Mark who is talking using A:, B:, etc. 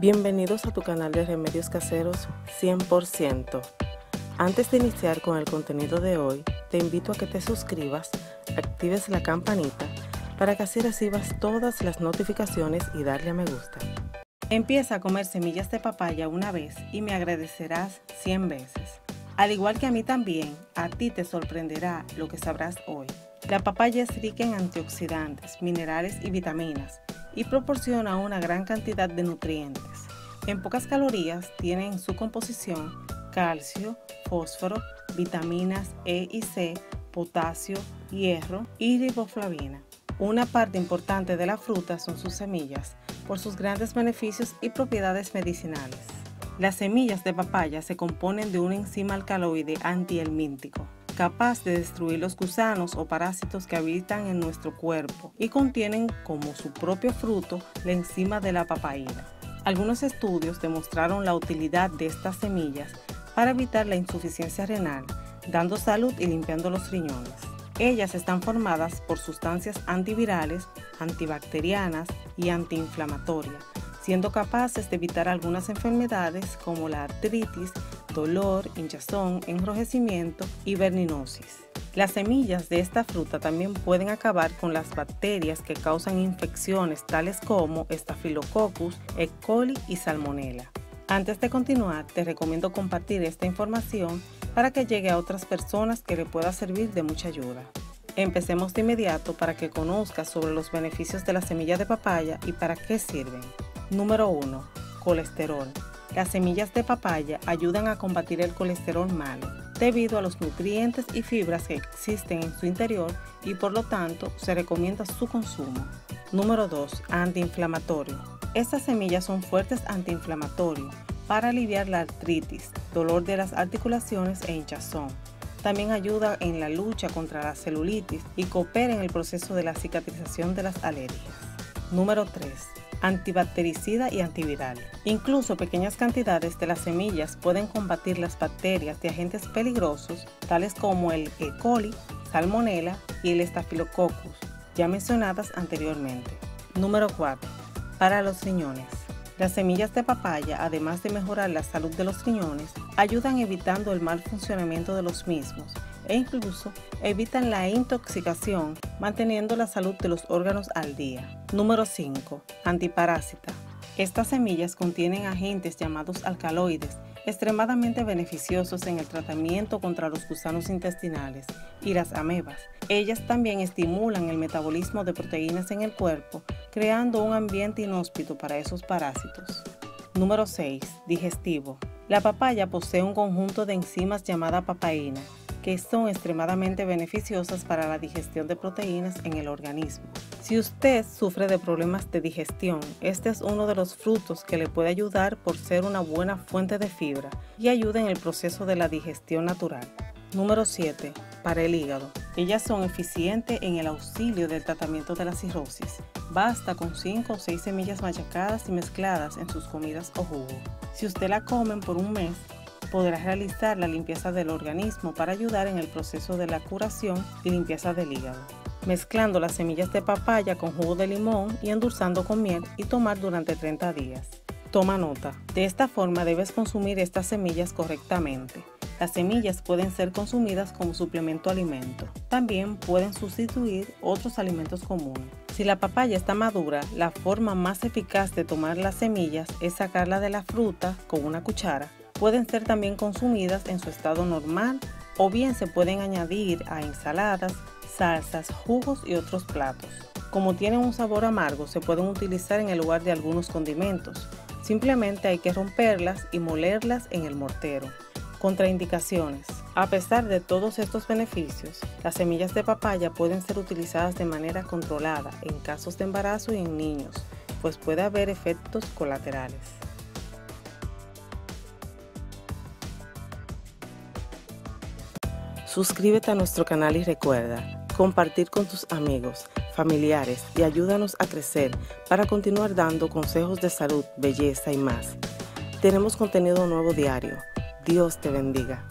A: Bienvenidos a tu canal de remedios caseros 100%. Antes de iniciar con el contenido de hoy, te invito a que te suscribas, actives la campanita para que así recibas todas las notificaciones y darle a me gusta. Empieza a comer semillas de papaya una vez y me agradecerás 100 veces. Al igual que a mí también, a ti te sorprenderá lo que sabrás hoy. La papaya es rica en antioxidantes, minerales y vitaminas y proporciona una gran cantidad de nutrientes. En pocas calorías tiene en su composición calcio, fósforo, vitaminas E y C, potasio, hierro y riboflavina. Una parte importante de la fruta son sus semillas, por sus grandes beneficios y propiedades medicinales. Las semillas de papaya se componen de un enzima alcaloide antihelmíntico, capaz de destruir los gusanos o parásitos que habitan en nuestro cuerpo y contienen como su propio fruto la enzima de la papaína. Algunos estudios demostraron la utilidad de estas semillas para evitar la insuficiencia renal, dando salud y limpiando los riñones. Ellas están formadas por sustancias antivirales, antibacterianas y antiinflamatorias, siendo capaces de evitar algunas enfermedades como la artritis, dolor, hinchazón, enrojecimiento y verninosis. Las semillas de esta fruta también pueden acabar con las bacterias que causan infecciones tales como Staphylococcus, E. coli y Salmonella. Antes de continuar, te recomiendo compartir esta información para que llegue a otras personas que le pueda servir de mucha ayuda. Empecemos de inmediato para que conozcas sobre los beneficios de la semilla de papaya y para qué sirven. Número 1. Colesterol. Las semillas de papaya ayudan a combatir el colesterol malo debido a los nutrientes y fibras que existen en su interior y por lo tanto se recomienda su consumo. Número 2. Antiinflamatorio. Estas semillas son fuertes antiinflamatorios para aliviar la artritis, dolor de las articulaciones e hinchazón. También ayuda en la lucha contra la celulitis y coopera en el proceso de la cicatrización de las alergias. Número 3 antibactericida y antiviral. Incluso pequeñas cantidades de las semillas pueden combatir las bacterias de agentes peligrosos tales como el E. coli, Salmonella y el Staphylococcus, ya mencionadas anteriormente. Número 4. Para los riñones. Las semillas de papaya, además de mejorar la salud de los riñones, ayudan evitando el mal funcionamiento de los mismos e incluso evitan la intoxicación, manteniendo la salud de los órganos al día. Número 5. Antiparásita. Estas semillas contienen agentes llamados alcaloides, extremadamente beneficiosos en el tratamiento contra los gusanos intestinales y las amebas. Ellas también estimulan el metabolismo de proteínas en el cuerpo, creando un ambiente inhóspito para esos parásitos. Número 6. Digestivo. La papaya posee un conjunto de enzimas llamada papaína, que son extremadamente beneficiosas para la digestión de proteínas en el organismo. Si usted sufre de problemas de digestión, este es uno de los frutos que le puede ayudar por ser una buena fuente de fibra y ayuda en el proceso de la digestión natural. Número 7. Para el hígado. Ellas son eficientes en el auxilio del tratamiento de la cirrosis. Basta con 5 o 6 semillas machacadas y mezcladas en sus comidas o jugo. Si usted la comen por un mes, podrá realizar la limpieza del organismo para ayudar en el proceso de la curación y limpieza del hígado. Mezclando las semillas de papaya con jugo de limón y endulzando con miel y tomar durante 30 días. Toma nota, de esta forma debes consumir estas semillas correctamente. Las semillas pueden ser consumidas como suplemento alimento. También pueden sustituir otros alimentos comunes. Si la papaya está madura, la forma más eficaz de tomar las semillas es sacarla de la fruta con una cuchara Pueden ser también consumidas en su estado normal o bien se pueden añadir a ensaladas, salsas, jugos y otros platos. Como tienen un sabor amargo, se pueden utilizar en el lugar de algunos condimentos. Simplemente hay que romperlas y molerlas en el mortero. Contraindicaciones. A pesar de todos estos beneficios, las semillas de papaya pueden ser utilizadas de manera controlada en casos de embarazo y en niños, pues puede haber efectos colaterales. Suscríbete a nuestro canal y recuerda compartir con tus amigos, familiares y ayúdanos a crecer para continuar dando consejos de salud, belleza y más. Tenemos contenido nuevo diario. Dios te bendiga.